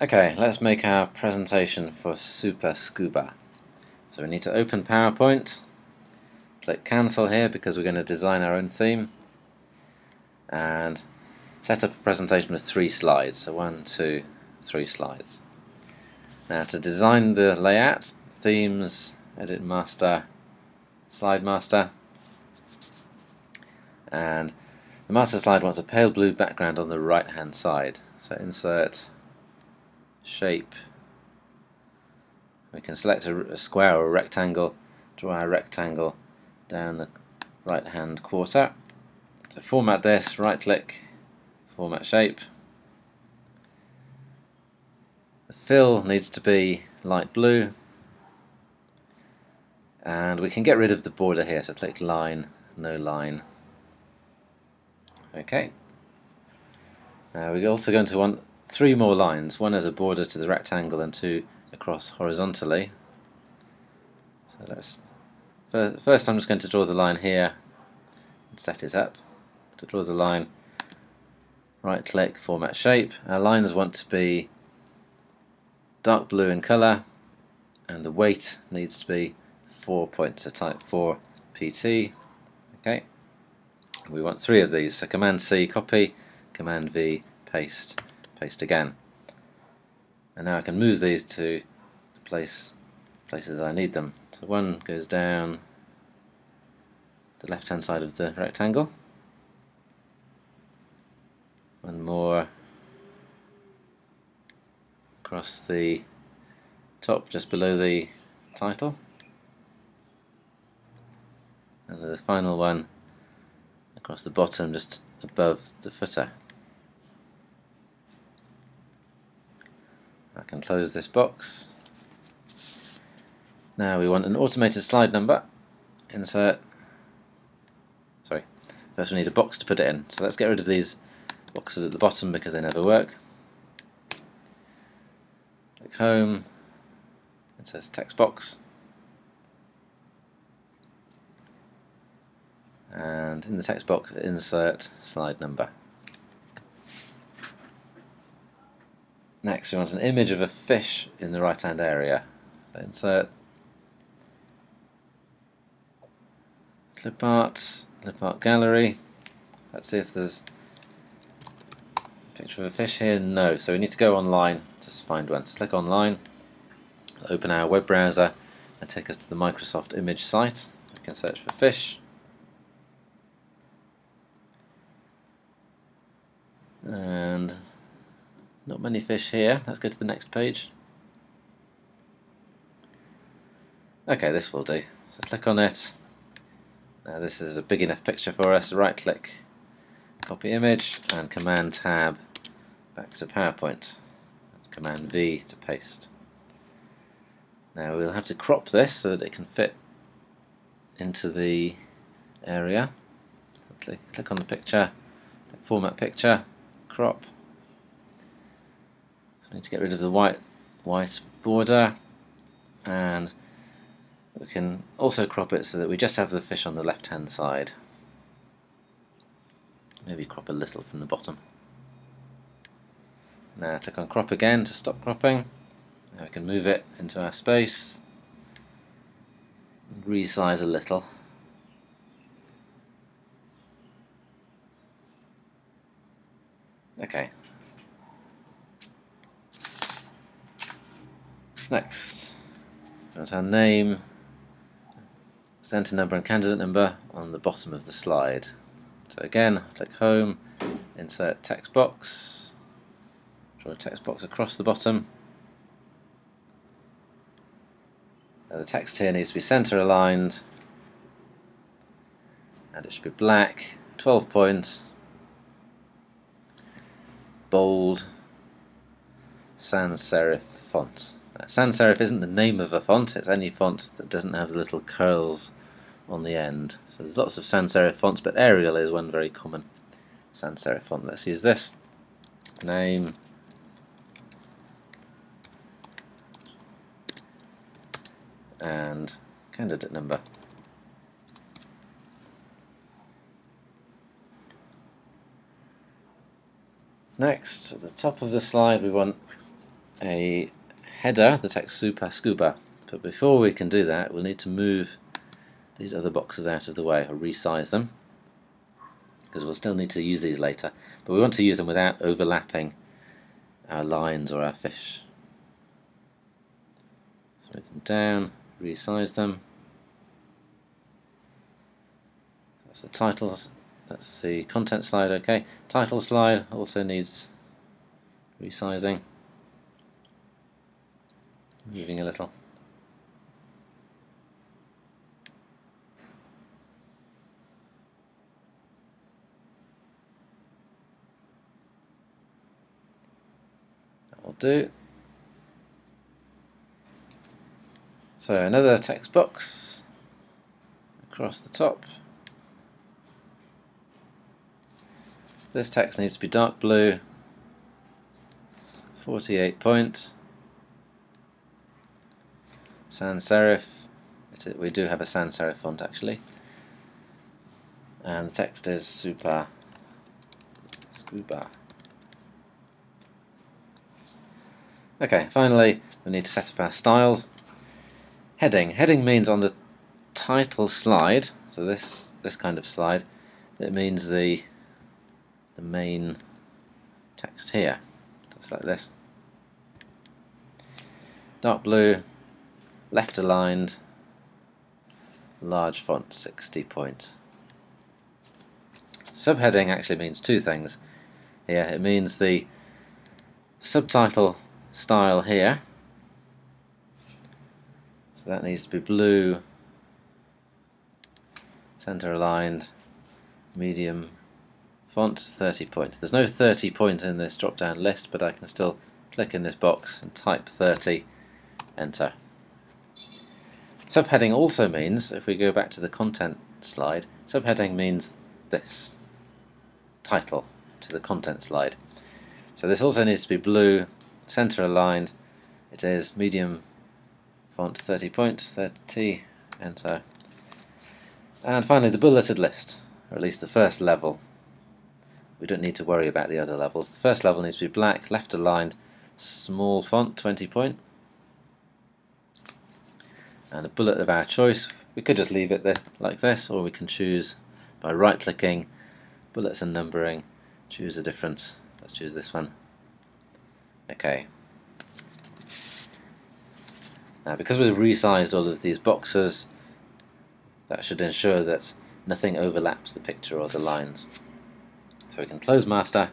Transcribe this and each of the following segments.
Okay, let's make our presentation for Super Scuba. So we need to open PowerPoint, click cancel here because we're going to design our own theme, and set up a presentation with three slides. So one, two, three slides. Now to design the layout, themes, edit master, slide master, and the master slide wants a pale blue background on the right hand side. So insert shape. We can select a, a square or a rectangle, draw a rectangle down the right hand quarter. To format this, right click, format shape. The fill needs to be light blue and we can get rid of the border here so click line, no line. Okay. Now we're also going to want three more lines, one as a border to the rectangle and two across horizontally. So let's first I'm just going to draw the line here and set it up. To draw the line, right click, format shape. Our lines want to be dark blue in colour and the weight needs to be 4 points, so type 4 PT. Okay. We want three of these, so Command C, copy, Command V, paste paste again. And now I can move these to the place places I need them. So one goes down the left hand side of the rectangle. One more across the top just below the title. And the final one across the bottom just above the footer. Can close this box. Now we want an automated slide number. Insert. Sorry. First we need a box to put it in. So let's get rid of these boxes at the bottom because they never work. Click home. It says text box. And in the text box insert slide number. Next, we want an image of a fish in the right hand area. Insert clip art, clip art gallery. Let's see if there's a picture of a fish here. No, so we need to go online to find one. So click online, open our web browser, and take us to the Microsoft image site. We can search for fish. And not many fish here. Let's go to the next page. Okay, this will do. So click on it. Now this is a big enough picture for us. Right click, copy image, and Command Tab back to PowerPoint. Command V to paste. Now we'll have to crop this so that it can fit into the area. Click, click on the picture, format picture, crop. I need to get rid of the white white border and we can also crop it so that we just have the fish on the left hand side. Maybe crop a little from the bottom. Now click on crop again to stop cropping. Now we can move it into our space, resize a little. Okay, Next, got our name, center number and candidate number on the bottom of the slide. So again, click home, insert text box, draw a text box across the bottom. Now the text here needs to be center aligned. And it should be black, 12 points, bold, sans serif font. Sans serif isn't the name of a font, it's any font that doesn't have the little curls on the end. So there's lots of sans serif fonts, but Arial is one very common sans serif font. Let's use this. Name. And candidate number. Next, at the top of the slide we want a header, the text super scuba. But before we can do that, we'll need to move these other boxes out of the way or resize them because we'll still need to use these later. But we want to use them without overlapping our lines or our fish. So move them down, resize them. That's the titles. That's the content slide. Okay, title slide also needs resizing. Moving a little. That'll do. So another text box across the top. This text needs to be dark blue, 48 point, sans serif. we do have a sans serif font actually, and the text is super scuba. Okay, finally we need to set up our styles. Heading. Heading means on the title slide, so this this kind of slide, it means the the main text here, just like this. Dark blue, left aligned, large font 60 point. Subheading actually means two things here. It means the subtitle style here so that needs to be blue, center aligned, medium font, 30 point. There's no 30 point in this drop down list, but I can still click in this box and type 30, enter. Subheading also means, if we go back to the content slide, subheading means this, title to the content slide. So this also needs to be blue, center aligned, it is medium font 30 point, 30, enter. And finally the bulleted list, or at least the first level. We don't need to worry about the other levels. The first level needs to be black, left aligned, small font, 20 point. And a bullet of our choice. We could just leave it there like this, or we can choose by right clicking, bullets and numbering, choose a different, let's choose this one. Okay, now because we've resized all of these boxes, that should ensure that nothing overlaps the picture or the lines. So we can close master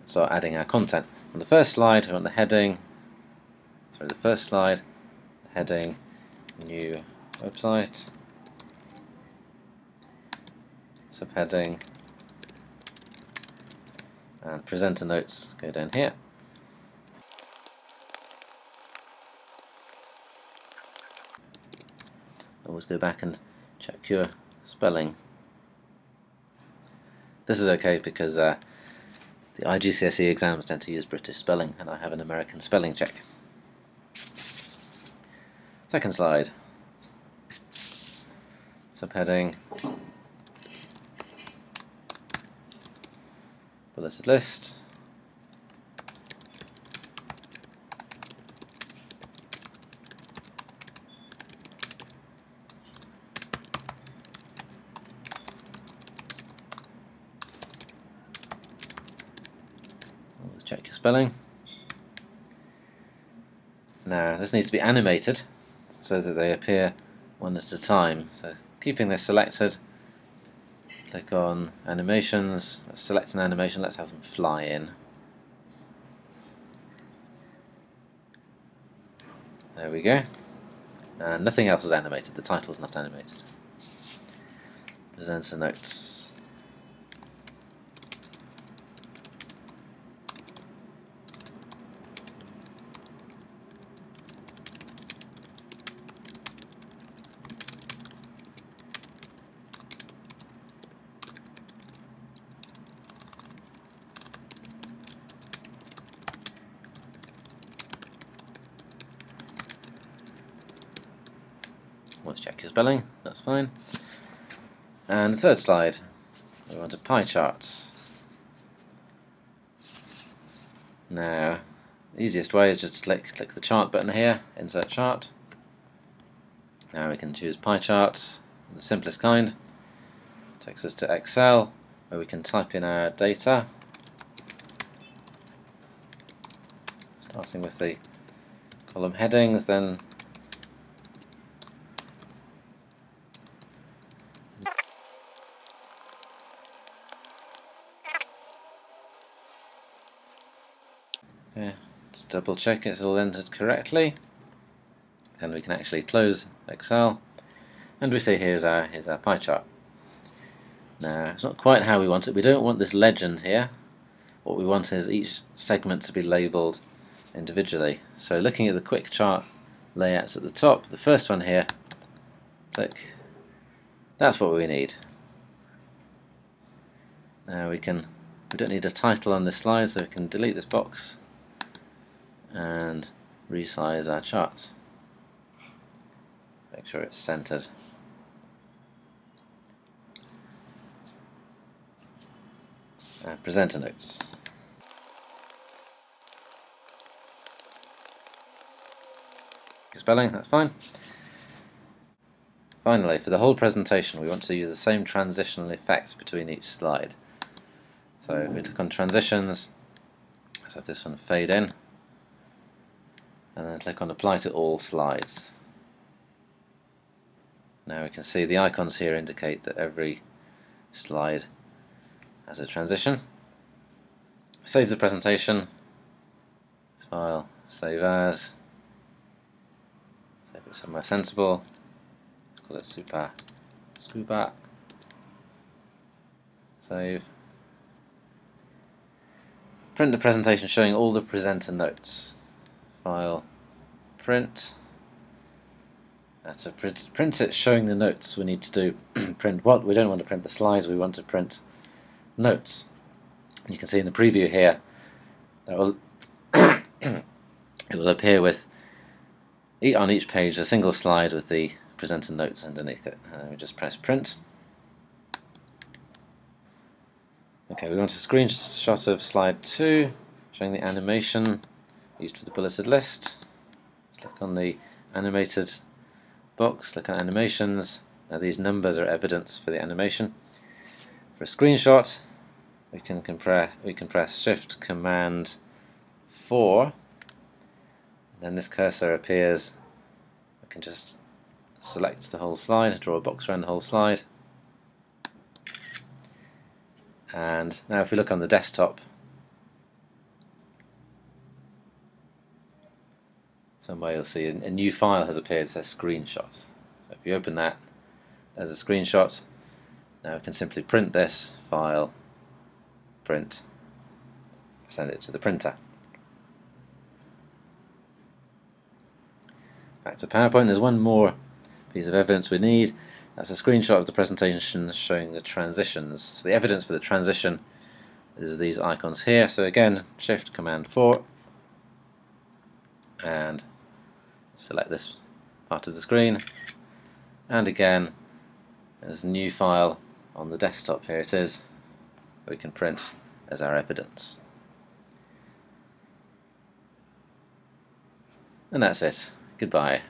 and start adding our content. On the first slide, we want the heading, sorry, the first slide, heading, new website, subheading, and presenter notes go down here. always go back and check your spelling. This is okay because uh, the IGCSE exams tend to use British spelling and I have an American spelling check. Second slide. Subheading. Bulleted list. check your spelling. Now this needs to be animated so that they appear one at a time. So keeping this selected, click on animations, select an animation, let's have them fly in. There we go. And nothing else is animated, the title is not animated. Presenter notes. Let's check your spelling, that's fine. And the third slide, we want a pie chart. Now, The easiest way is just to click, click the chart button here, insert chart. Now we can choose pie chart, the simplest kind. Takes us to Excel, where we can type in our data. Starting with the column headings, then Okay, let's double check it's all entered correctly. Then we can actually close Excel and we see here's our here's our pie chart. Now it's not quite how we want it. We don't want this legend here. What we want is each segment to be labelled individually. So looking at the quick chart layouts at the top, the first one here, click, that's what we need. Now we can, we don't need a title on this slide so we can delete this box and resize our chart. Make sure it's centered. Uh, presenter notes. Spelling, that's fine. Finally, for the whole presentation, we want to use the same transitional effects between each slide. So if we click on transitions, let's have this one fade in and then click on apply to all slides. Now we can see the icons here indicate that every slide has a transition. Save the presentation, file, save as, save it somewhere sensible, let's call it super scuba, save. Print the presentation showing all the presenter notes file, print. That's a print, print it showing the notes we need to do. print what? We don't want to print the slides, we want to print notes. You can see in the preview here that will it will appear with on each page a single slide with the presenter notes underneath it. Uh, and we just press print. Okay, we want a screenshot of slide 2 showing the animation used for the bulleted list. Let's look on the animated box, look at animations. Now these numbers are evidence for the animation. For a screenshot, we can compress we can press Shift Command 4. Then this cursor appears. We can just select the whole slide, draw a box around the whole slide. And now if we look on the desktop, somewhere you'll see a, new file has appeared, it says screenshots. So if you open that, there's a screenshot. Now we can simply print this file, print, send it to the printer. Back to PowerPoint, there's one more piece of evidence we need. That's a screenshot of the presentation showing the transitions. So the evidence for the transition is these icons here. So again, Shift Command 4 and select this part of the screen. And again there's a new file on the desktop. Here it is. We can print as our evidence. And that's it. Goodbye